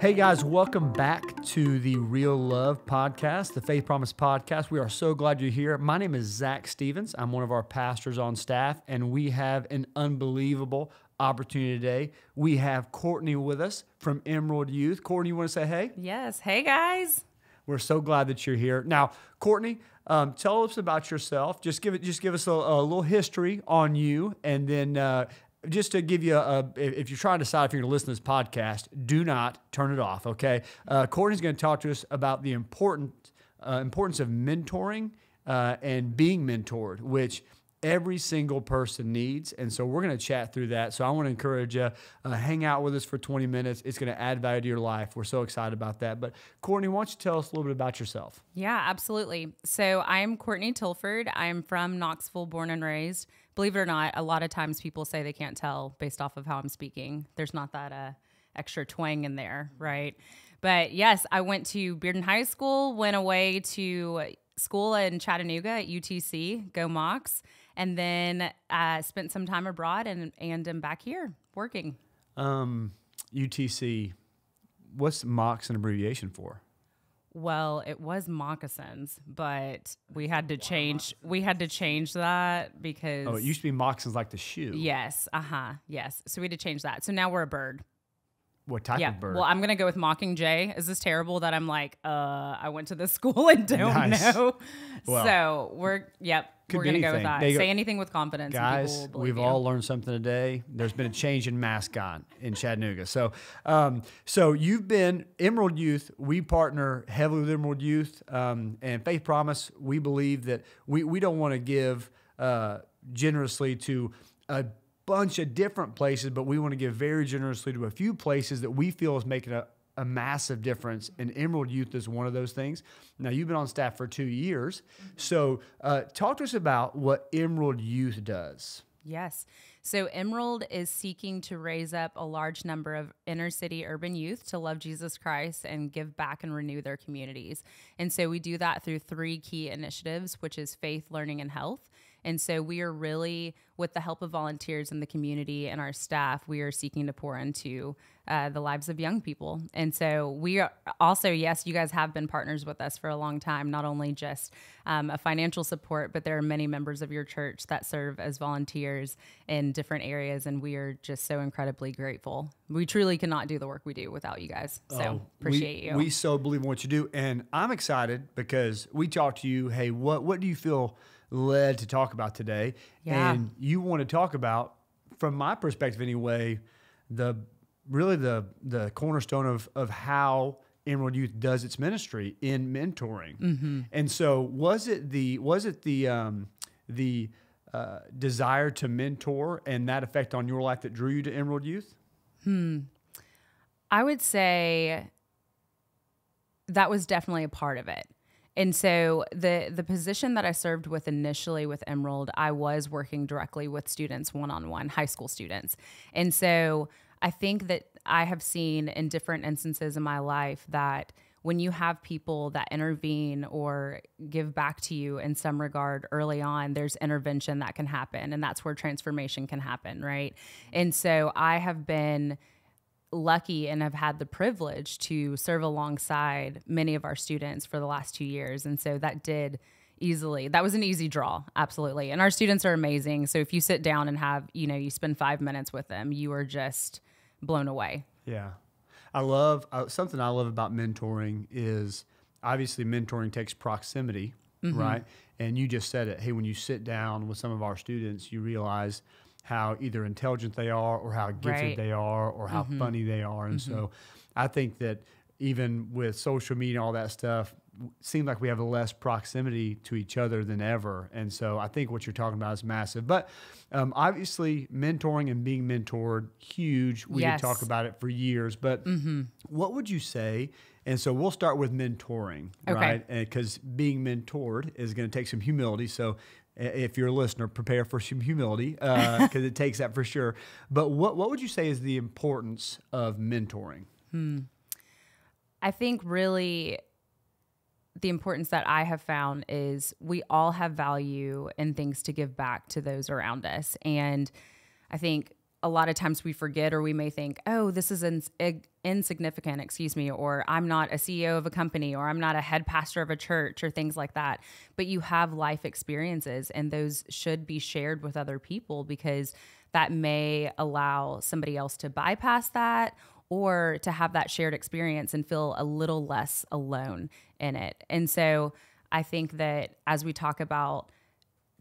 Hey guys, welcome back to the Real Love Podcast, the Faith Promise Podcast. We are so glad you're here. My name is Zac Stephens. I'm one of our pastors on staff, and we have an unbelievable opportunity today. We have Courtney with us from Emerald Youth. Courtney, you want to say hey? Yes. Hey, guys. We're so glad that you're here. Now, Courtney, um, tell us about yourself. Just give it. Just give us a, a little history on you, and then uh, just to give you a, if you're trying to decide if you're going to listen to this podcast, do not turn it off. Okay, uh, Courtney's going to talk to us about the important uh, importance of mentoring uh, and being mentored, which every single person needs. And so we're going to chat through that. So I want to encourage you, uh, hang out with us for 20 minutes. It's going to add value to your life. We're so excited about that. But Courtney, why don't you tell us a little bit about yourself? Yeah, absolutely. So I am Courtney Tilford. I'm from Knoxville, born and raised. Believe it or not, a lot of times people say they can't tell based off of how I'm speaking. There's not that uh, extra twang in there, right? But yes, I went to Bearden High School, went away to school in Chattanooga at UTC, go Mocs and then uh, spent some time abroad and and am back here working. Um, UTC, what's Mocs an abbreviation for? Well, it was moccasins, but we had to change. We had to change that because oh, it used to be moccasins like the shoe. Yes, uh huh. Yes, so we had to change that. So now we're a bird. What type yeah. of bird? Well, I'm gonna go with Mockingjay. Is this terrible that I'm like, uh, I went to this school and don't nice. know? Well, so we're yep. We're gonna go with that. Say go. anything with confidence. Guys, we've you. all learned something today. There's been a change in mascot in Chattanooga. So, um, so you've been Emerald Youth. We partner heavily with Emerald Youth um, and Faith Promise. We believe that we we don't want to give uh, generously to a bunch of different places, but we want to give very generously to a few places that we feel is making a, a massive difference. And Emerald Youth is one of those things. Now, you've been on staff for two years. So, uh, talk to us about what Emerald Youth does. Yes. So, Emerald is seeking to raise up a large number of inner city urban youth to love Jesus Christ and give back and renew their communities. And so, we do that through three key initiatives, which is faith, learning, and health. And so we are really, with the help of volunteers in the community and our staff, we are seeking to pour into uh, the lives of young people. And so we are also, yes, you guys have been partners with us for a long time, not only just um, a financial support, but there are many members of your church that serve as volunteers in different areas. And we are just so incredibly grateful. We truly cannot do the work we do without you guys. So oh, appreciate we, you. We so believe in what you do. And I'm excited because we talked to you. Hey, what, what do you feel? Led to talk about today. Yeah. And you want to talk about, from my perspective anyway, the really the the cornerstone of of how Emerald Youth does its ministry in mentoring. Mm-hmm. And so, was it the was it the um, the uh, desire to mentor and that effect on your life that drew you to Emerald Youth? Hmm. I would say that was definitely a part of it. And so the the position that I served with initially with Emerald, I was working directly with students one on one, high school students. And so I think that I have seen in different instances in my life that when you have people that intervene or give back to you in some regard early on, there's intervention that can happen. And that's where transformation can happen, right? And so I have been lucky and have had the privilege to serve alongside many of our students for the last two years. And so that did easily, that was an easy draw, absolutely. And our students are amazing. So if you sit down and have, you know, you spend five minutes with them, you are just blown away. Yeah. I love uh, something I love about mentoring is obviously mentoring takes proximity, mm-hmm. right? And you just said it. Hey, when you sit down with some of our students, you realize how either intelligent they are or how gifted right. they are or how mm-hmm. funny they are. And mm-hmm. so I think that even with social media and all that stuff, seems like we have less proximity to each other than ever. And so I think what you're talking about is massive. But um, obviously, mentoring and being mentored, huge. We yes. could talk about it for years. But mm-hmm. what would you say? And so we'll start with mentoring, okay. right? Because being mentored is going to take some humility. So if you're a listener, prepare for some humility because uh, it takes that for sure. But what what would you say is the importance of mentoring? Hmm. I think really the importance that I have found is we all have value and things to give back to those around us, and I think a lot of times we forget or we may think, oh, this is ins- insignificant, excuse me, or I'm not a CEO of a company or I'm not a head pastor of a church or things like that. But you have life experiences and those should be shared with other people because that may allow somebody else to bypass that or to have that shared experience and feel a little less alone in it. And so I think that as we talk about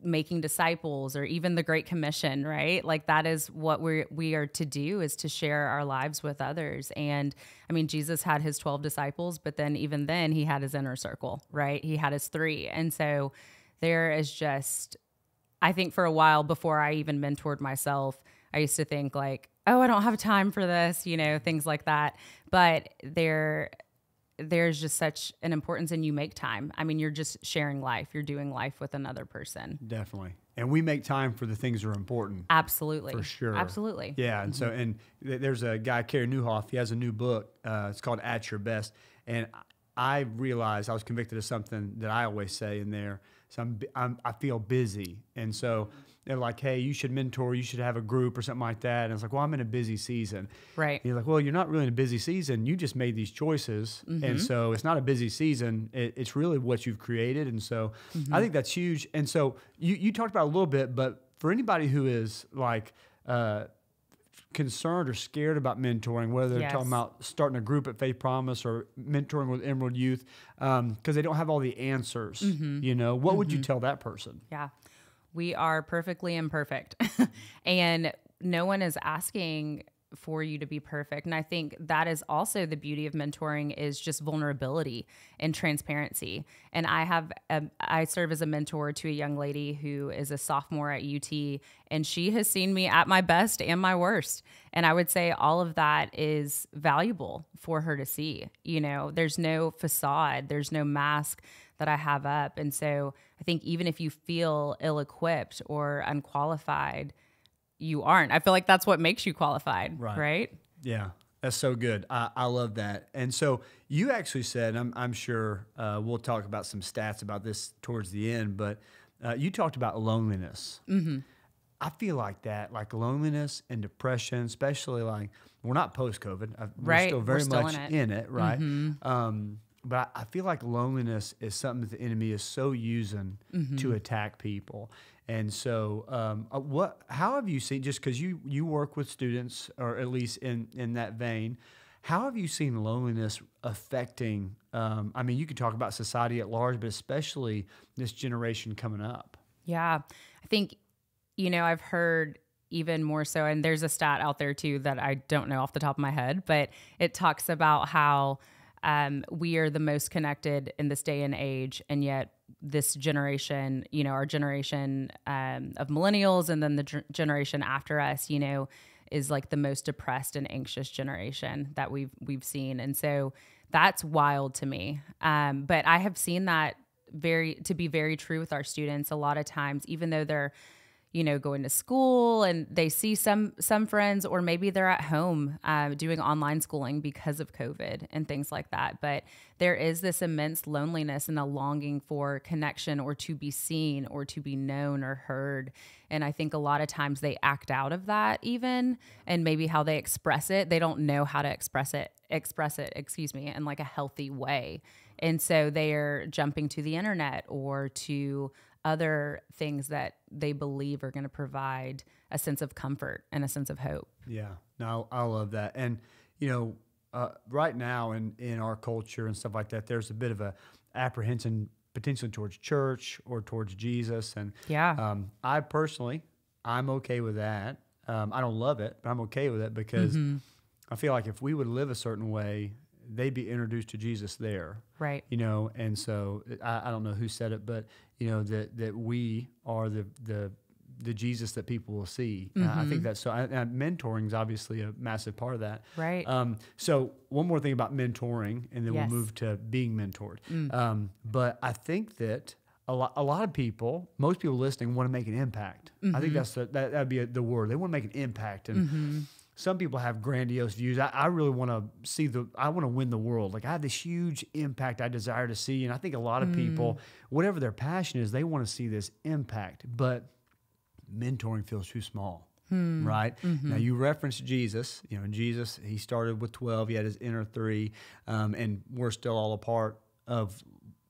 making disciples or even the great commission right? Like that is what we're we are to do is to share our lives with others. And i mean jesus had his 12 disciples but then even then he had his inner circle right? He had his three. And so there is just i think for a while before i even mentored myself i used to think like oh i don't have time for this you know things like that. But there there's just such an importance and you make time. I mean, you're just sharing life. You're doing life with another person. Definitely. And we make time for the things that are important. Absolutely. For sure. Absolutely. Yeah. And mm-hmm. so, and th- there's a guy, Carey Nieuwhof, he has a new book. Uh, it's called At Your Best. And I realized I was convicted of something that I always say in there. So I'm, I'm i feel busy. And so, they're like, hey, you should mentor, you should have a group or something like that. And it's like, well, I'm in a busy season. Right. And you're like, well, you're not really in a busy season. You just made these choices. Mm-hmm. And so it's not a busy season. It, it's really what you've created. And so mm-hmm. I think that's huge. And so you, you talked about a little bit, but for anybody who is like, uh, concerned or scared about mentoring, whether they're yes. talking about starting a group at Faith Promise or mentoring with Emerald Youth, because um, they don't have all the answers. Mm-hmm. You know, what mm-hmm. would you mm-hmm. tell that person? Yeah. We are perfectly imperfect. and no one is asking for you to be perfect. And i think that is also the beauty of mentoring is just vulnerability and transparency. And i have a, I serve as a mentor to a young lady who is a sophomore at ut and she has seen me at my best and my worst. And i would say all of that is valuable for her to see you know? There's no facade there's no mask that I have up. And so I think even if you feel ill equipped or unqualified, you aren't. I feel like that's what makes you qualified, right? right? Yeah. That's so good. I, I, love that. And so you actually said, I'm, I'm sure uh, we'll talk about some stats about this towards the end, but uh, you talked about loneliness. Mm-hmm. I feel like that, like loneliness and depression, especially like we're not post COVID. We're right. still very still much in it, in it right? Mm-hmm. Um, but I feel like loneliness is something that the enemy is so using mm-hmm. to attack people. And so, um, uh, what? How have you seen? Just because you you work with students, or at least in in that vein, how have you seen loneliness affecting? Um, I mean, you could talk about society at large, but especially this generation coming up. Yeah, I think you know I've heard even more so, and there's a stat out there too that I don't know off the top of my head, but it talks about how um, we are the most connected in this day and age, and yet this generation, you know, our generation um, of millennials, and then the generation after us, you know, is like the most depressed and anxious generation that we've we've seen, and so that's wild to me. Um, but I have seen that very to be very true with our students a lot of times, even though they're you know going to school and they see some some friends or maybe they're at home uh, doing online schooling because of covid and things like that. But there is this immense loneliness and a longing for connection or to be seen or to be known or heard. And i think a lot of times they act out of that even and maybe how they express it. They don't know how to express it express it excuse me in like a healthy way. And so they are jumping to the internet or to other things that they believe are going to provide a sense of comfort and a sense of hope. Yeah, no, I love that. And, you know, uh, right now in, in our culture and stuff like that, there's a bit of a apprehension potentially towards church or towards Jesus. And yeah, um, I personally, I'm okay with that. Um, I don't love it, but I'm okay with it because mm-hmm. I feel like if we would live a certain way, they'd be introduced to Jesus there. Right. You know, and so I, I don't know who said it, but you know that that we are the the the Jesus that people will see. Mm-hmm. Uh, I think mm-hmm. that's so. Mentoring is obviously a massive part of that. Right. Um, so one more thing about mentoring, and then yes. we'll move to being mentored. Mm. Um, but I think that a lot, a lot of people, most people listening, want to make an impact. Mm-hmm. I think mm-hmm. that's the, that that'd be a, the word. They want to make an impact, and mm-hmm some people have grandiose views. I, I really want to see the, I want to win the world. Like I have this huge impact I desire to see. And I think a lot of mm. people, whatever their passion is, they want to see this impact. But mentoring feels too small. right? Now you referenced Jesus. You know, Jesus he started with twelve. He had his inner three, um, and we're still all a part of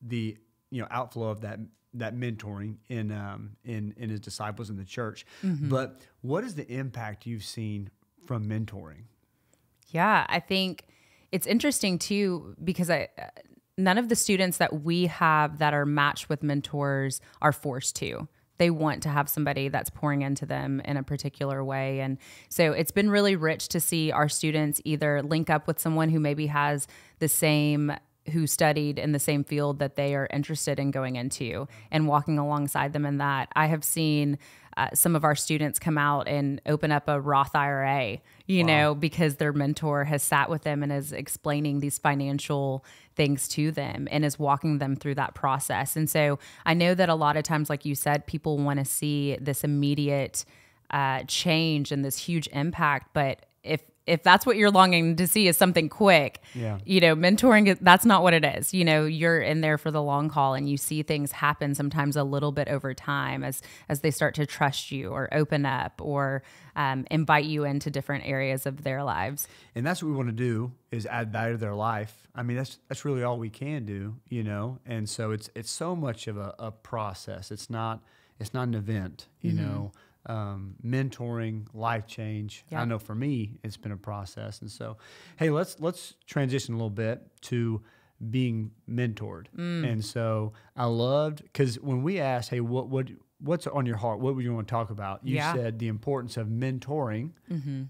the you know outflow of that that mentoring in um, in in his disciples in the church. But what is the impact you've seen from mentoring? Yeah, I think it's interesting too because I none of the students that we have that are matched with mentors are forced to. They want to have somebody that's pouring into them in a particular way. And so it's been really rich to see our students either link up with someone who maybe has the same who studied in the same field that they are interested in going into and walking alongside them in that. I have seen uh, some of our students come out and open up a Roth IRA, you know, because their mentor has sat with them and is explaining these financial things to them and is walking them through that process. And so I know that a lot of times, like you said, people want to see this immediate uh, change and this huge impact, but if if that's what you're longing to see is something quick, Yeah. you know, mentoring that's not what it is. You know, you're in there for the long haul and you see things happen sometimes a little bit over time as as they start to trust you or open up or um, invite you into different areas of their lives. and that's what we want to do is add value to their life i mean that's that's really all we can do you know and so it's it's so much of a, a process it's not it's not an event you know um, mentoring life change. I know for me it's been a process. And so hey let's let's transition a little bit to being mentored. And so i loved because when we asked hey what what what's on your heart? What would you want to talk about? You Yeah. said the importance of mentoring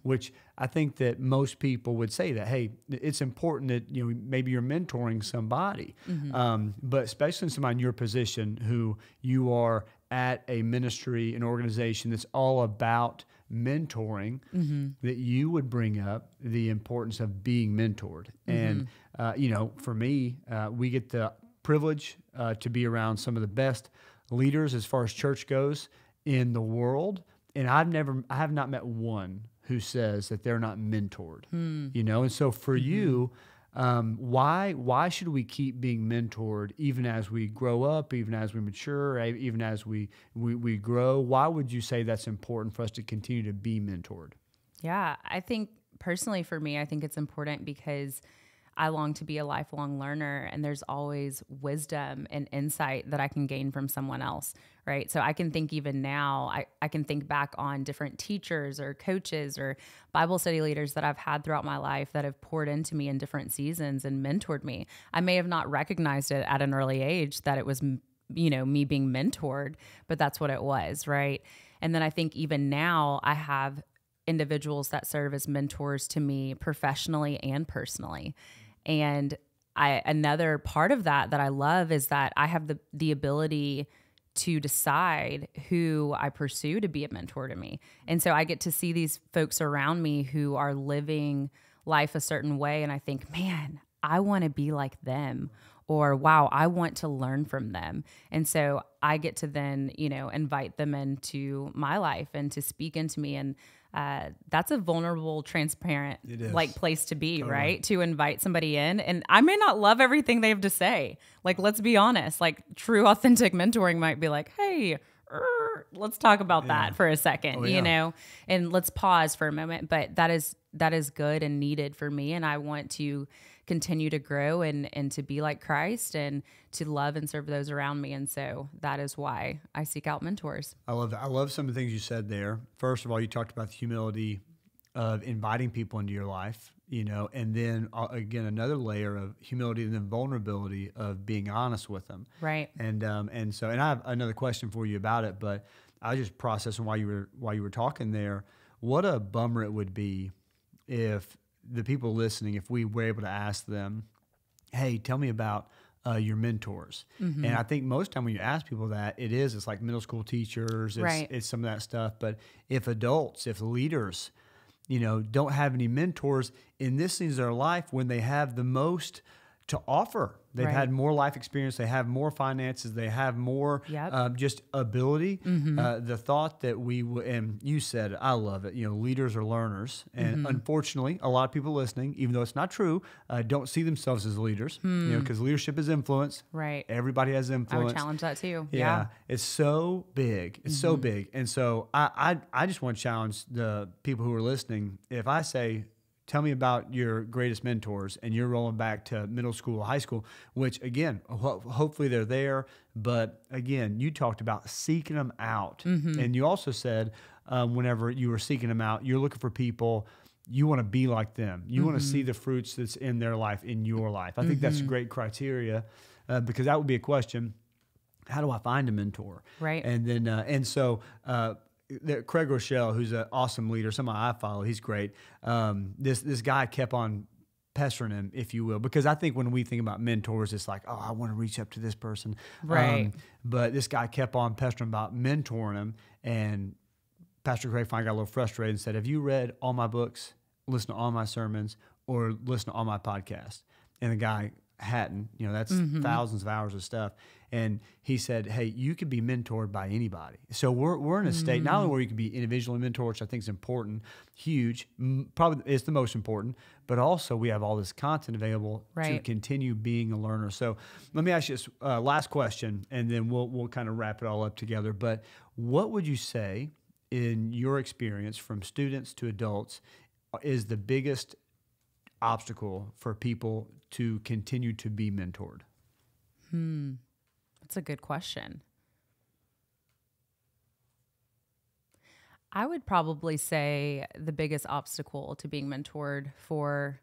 which i think that most people would say that hey it's important that you know maybe you're mentoring somebody. Um, but especially somebody in your position who you are at a ministry an organization that's all about mentoring that you would bring up the importance of being mentored. And uh, you know for me uh, we get the privilege uh, to be around some of the best leaders as far as church goes in the world. And i've never i have not met one who says that they're not mentored you know? And so for you um, why why should we keep being mentored even as we grow up even as we mature e- even as we, we we grow? Why would you say that's important for us to continue to be mentored? Yeah, I think personally for me, I think it's important because I long to be a lifelong learner and there's always wisdom and insight that I can gain from someone else, right? So I can think even now, I, I can think back on different teachers or coaches or Bible study leaders that I've had throughout my life that have poured into me in different seasons and mentored me. I may have not recognized it at an early age that it was you know, me being mentored, but that's what it was, right? And then I think even now I have individuals that serve as mentors to me professionally and personally. And I another part of that that I love is that I have the the ability to decide who I pursue to be a mentor to me. And so I get to see these folks around me who are living life a certain way and I think, "Man, I want to be like them." Or, wow, I want to learn from them. And so I get to then, you know, invite them into my life and to speak into me. And uh, that's a vulnerable, transparent, like place to be, right? To invite somebody in. And I may not love everything they have to say. Like, let's be honest. Like, true, authentic mentoring might be like, hey, let's talk about that for a second, Oh, you yeah. know, and let's pause for a moment. But that is that is good and needed for me, and I want to continue to grow and and to be like Christ and to love and serve those around me. And so that is why I seek out mentors. I love that. I love some of the things you said there. First of all, you talked about the humility of inviting people into your life, you know, and then uh, again another layer of humility and then vulnerability of being honest with them. Right. And um, and so and I have another question for you about it, but I was just processing while you were while you were talking there. What a bummer it would be if the people listening, if we were able to ask them, "Hey, tell me about uh, your mentors." Mm-hmm. And I think most time when you ask people that, it is it's like middle school teachers, it's, Right. it's some of that stuff. But if adults, if leaders, you know, don't have any mentors in this season of their life when they have the most to offer. They've Right. had more life experience. They have more finances. They have more Yep. um, just ability. Uh, the thought that we w- and you said, I love it. You know, leaders are learners, and unfortunately, a lot of people listening, even though it's not true, uh, don't see themselves as leaders. You know, because leadership is influence. Right. Everybody has influence. I would challenge that too. Yeah, Yeah. it's so big. It's so big, and so I, I I just want to challenge the people who are listening. If I say, "Tell me about your greatest mentors," and you're rolling back to middle school, high school, which again, ho- hopefully they're there, but again, you talked about seeking them out, and you also said um, whenever you were seeking them out, you're looking for people. You want to be like them. You want to see the fruits that's in their life in your life. I think that's a great criteria uh, because that would be a question how do I find a mentor? Right. And then, uh, and so, uh, Craig Groeschel, who's an awesome leader, somebody I follow, he's great. Um, this this guy kept on pestering him, if you will, because I think when we think about mentors, it's like, oh, I want to reach up to this person, Um, Right. but this guy kept on pestering about mentoring him, and Pastor Craig finally got a little frustrated and said, "Have you read all my books, listened to all my sermons, or listened to all my podcasts?" And the guy hadn't. You know, that's thousands of hours of stuff. And he said, "Hey, you could be mentored by anybody." So we're we're in a state not only where you can be individually mentored, which I think is important, huge, probably it's the most important, but also we have all this content available to continue being a learner. So let me ask you this uh, last question, and then we'll we'll kind of wrap it all up together. But what would you say, in your experience, from students to adults, is the biggest obstacle for people to continue to be mentored? That's a good question. I would probably say the biggest obstacle to being mentored for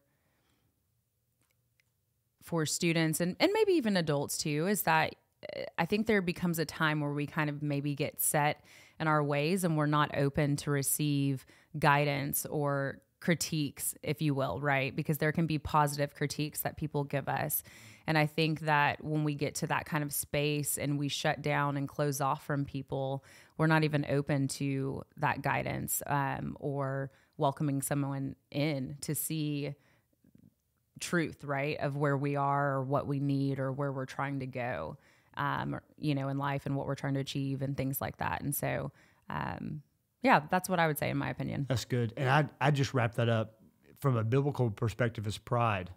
for students and, and maybe even adults too is that uh, I think there becomes a time where we kind of maybe get set in our ways and we're not open to receive guidance or critiques, if you will, right? Because there can be positive critiques that people give us. And I think that when we get to that kind of space and we shut down and close off from people, we're not even open to that guidance um, or welcoming someone in to see truth, right, of where we are or what we need or where we're trying to go, um, you know, in life and what we're trying to achieve and things like that. And so, um, yeah, that's what I would say in my opinion. That's good. And I I just wrap that up from a biblical perspective as pride,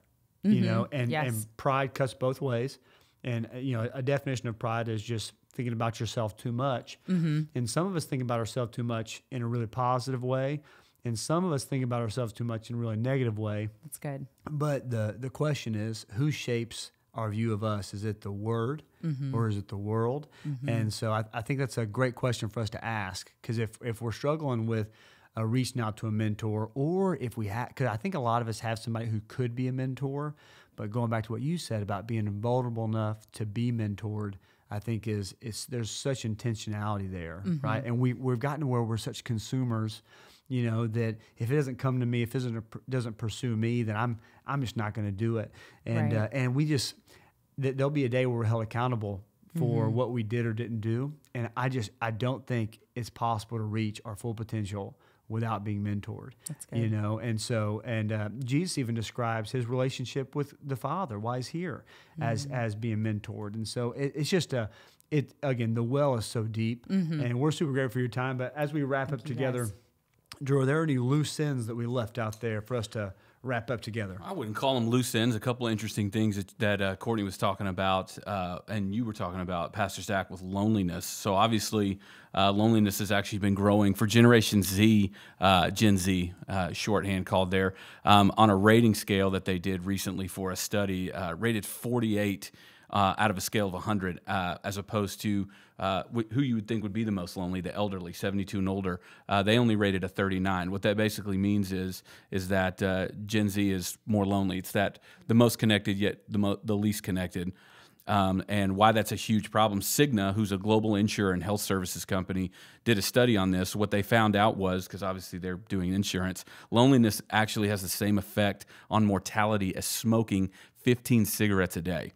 you know, mm-hmm. and Yes. and pride cuts both ways. And uh, you know, a definition of pride is just thinking about yourself too much. Mm-hmm. And some of us think about ourselves too much in a really positive way, and some of us think about ourselves too much in a really negative way. That's good. But the the question is, who shapes our view of us? Is it the Word mm-hmm. or is it the world? And so I, I think that's a great question for us to ask because if if we're struggling with uh, reaching out to a mentor, or if we have, because I think a lot of us have somebody who could be a mentor, but going back to what you said about being vulnerable enough to be mentored. I think is it's there's such intentionality there, right? And we we've gotten to where we're such consumers you know that if it doesn't come to me if it doesn't doesn't pursue me then i'm i'm just not going to do it and Right. uh, and we just th- there'll be a day where we're held accountable for what we did or didn't do and i just i don't think it's possible to reach our full potential without being mentored That's you know? And so and uh, jesus even describes his relationship with the father why he's here as as being mentored. And so it, it's just a it again the well is so deep and we're super grateful for your time but as we wrap up together guys. Drew, are there any loose ends that we left out there for us to wrap up together? I wouldn't call them loose ends. A couple of interesting things that, that uh, Courtney was talking about, uh, and you were talking about, Pastor Zac, with loneliness. So obviously, uh, loneliness has actually been growing for Generation Z, uh, Gen Z, uh, shorthand called there, um, on a rating scale that they did recently for a study, uh, rated 48 uh, out of a scale of 100, uh, as opposed to uh, wh- who you would think would be the most lonely, the elderly, 72 and older. Uh, they only rated a 39. What that basically means is is that uh, Gen Z is more lonely. It's that the most connected yet the mo- the least connected. Um, and why that's a huge problem. Cigna, who's a global insurer and health services company, did a study on this. What they found out was because obviously they're doing insurance, loneliness actually has the same effect on mortality as smoking 15 cigarettes a day.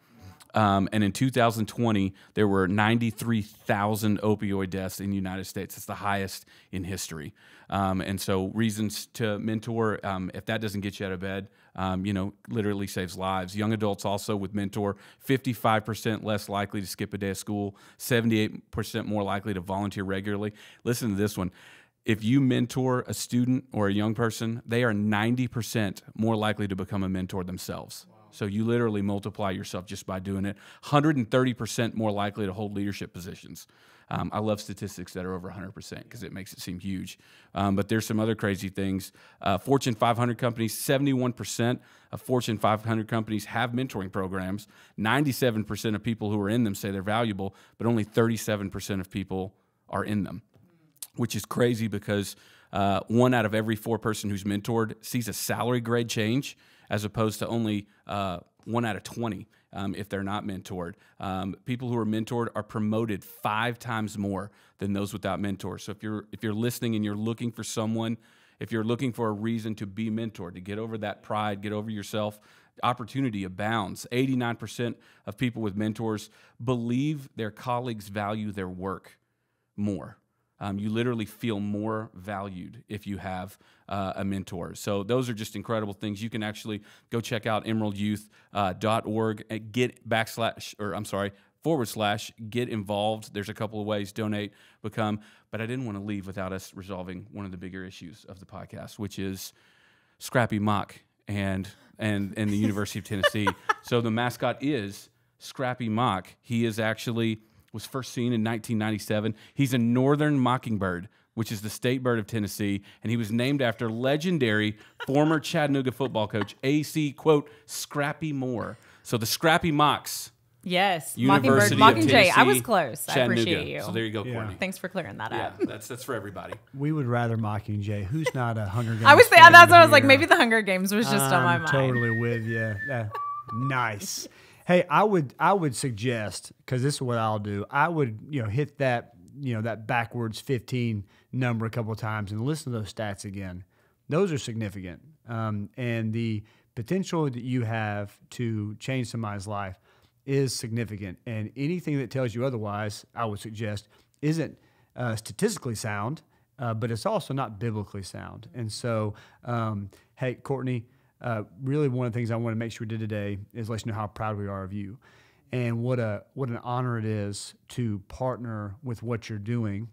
Um, and in 2020, there were 93,000 opioid deaths in the United States. It's the highest in history. Um, and so, reasons to mentor, um, if that doesn't get you out of bed, um, you know, literally saves lives. Young adults also with mentor, 55% less likely to skip a day of school, 78% more likely to volunteer regularly. Listen to this one. If you mentor a student or a young person, they are 90% more likely to become a mentor themselves. So you literally multiply yourself just by doing it. 130% more likely to hold leadership positions. Um, I love statistics that are over 100% because it makes it seem huge. Um, but there's some other crazy things. Uh, Fortune 500 companies, 71% of Fortune 500 companies have mentoring programs. 97% of people who are in them say they're valuable, but only 37% of people are in them, which is crazy because uh, one out of every four person who's mentored sees a salary grade change as opposed to only uh, one out of 20 um, if they're not mentored. Um, people who are mentored are promoted five times more than those without mentors. So if you're if you're listening and you're looking for someone, if you're looking for a reason to be mentored, to get over that pride, get over yourself, opportunity abounds. 89% of people with mentors believe their colleagues value their work more. Um, you literally feel more valued if you have uh, a mentor. So those are just incredible things. You can actually go check out emeraldyouth.org uh, and get backslash, or I'm sorry, forward slash get involved. There's a couple of ways donate, become. But I didn't want to leave without us resolving one of the bigger issues of the podcast, which is Scrappy Mock and and and the University of Tennessee. So the mascot is Scrappy Mock. He is actually was first seen in 1997. He's a northern mockingbird, which is the state bird of Tennessee, and he was named after legendary former Chattanooga football coach AC quote Scrappy Moore. So the Scrappy Mocks. Yes, University Mockingbird, Mockingjay. I was Tennessee, close. I appreciate you. So there you go, Yeah. Courtney. Thanks for clearing that Yeah, up. that's that's for everybody. We would rather Mockingjay. Who's not a Hunger Games? I was thinking that's what I was like. Maybe the Hunger Games was just on my mind. Totally with you. Yeah. nice. Hey, I would I would suggest because this is what I'll do. I would you know hit that you know that backwards 15 number a couple of times and listen to those stats again. Those are significant, um, and the potential that you have to change somebody's life is significant. And anything that tells you otherwise, I would suggest, isn't uh, statistically sound, uh, but it's also not biblically sound. And so, um, hey, Courtney, uh, really one of the things I want to make sure we did today is let you know how proud we are of you, and what a what an honor it is to partner with what you're doing.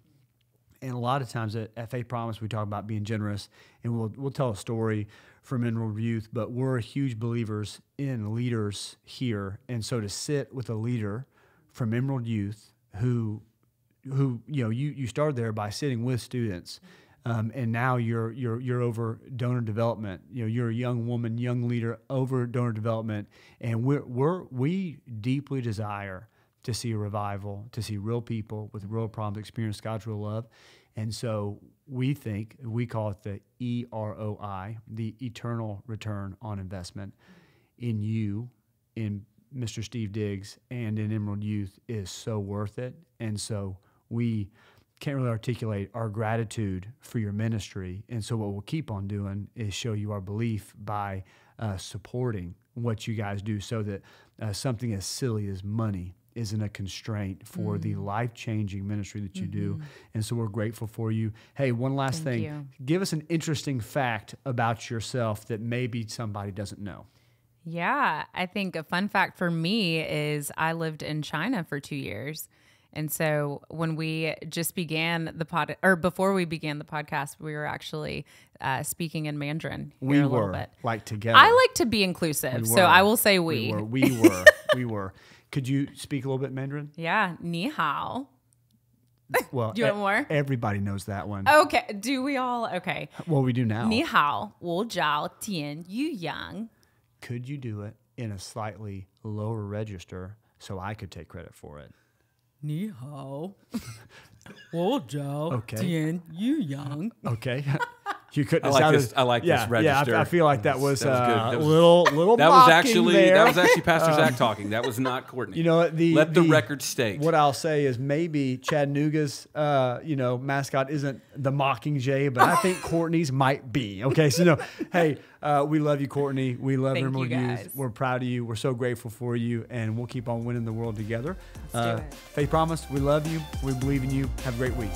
And a lot of times at, Faith Promise, we talk about being generous, and we'll we'll tell a story from Emerald Youth. But we're huge believers in leaders here, and so to sit with a leader from Emerald Youth who who you know you you started there by sitting with students um, and now you're you're you're over donor development you know you're a young woman young leader over donor development and we're, we're we deeply desire to see a revival to see real people with real problems experience god's real love and so we think we call it the eroi the eternal return on investment in you in Mr. Steve Diggs and in Emerald Youth is so worth it. And so we can't really articulate our gratitude for your ministry. And so what we'll keep on doing is show you our belief by uh, supporting what you guys do so that uh, something as silly as money isn't a constraint for the life changing ministry that you do. And so we're grateful for you. Hey, one last Thank thing. you. Give us an interesting fact about yourself that maybe somebody doesn't know. Yeah, I think a fun fact for me is I lived in China for two years. And so when we just began the pod, or before we began the podcast, we were actually uh, speaking in Mandarin We a little were bit. like together. I like to be inclusive, We so were. I will say We we. were. We were. we were. Could you speak a little bit Mandarin? Yeah, ni hao. Well, Do you want more? Everybody knows that one. Okay, do we all? Okay. Well, we do now. Ni hao, wo zhao tian yu yang. Could you do it in a slightly lower register so I could take credit for it? Ni hao. Wo. Okay. Tian Yu Yang. Okay. You couldn't. I have like sounded- this- I like this yeah, Yeah. I, I feel like that was, That was uh, That was- little little. That was actually there. that was actually Pastor Zac talking. That was not Courtney. You know what, the let the, record state. What I'll say is maybe Chattanooga's, uh, you know, mascot isn't the Mockingjay, but I think Courtney's might be. Okay, so no, hey, uh, we love you, Courtney. We love Thank Emerald you, Youth. We're proud of you. We're so grateful for you, and we'll keep on winning the world together. Let's do uh, it. Faith Promise, we love you. We believe in you. Have a great week.